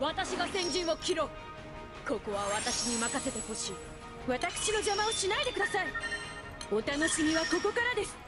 私が先陣を切ろう。ここは私に任せてほしい。私の邪魔をしないでください。お楽しみはここからです。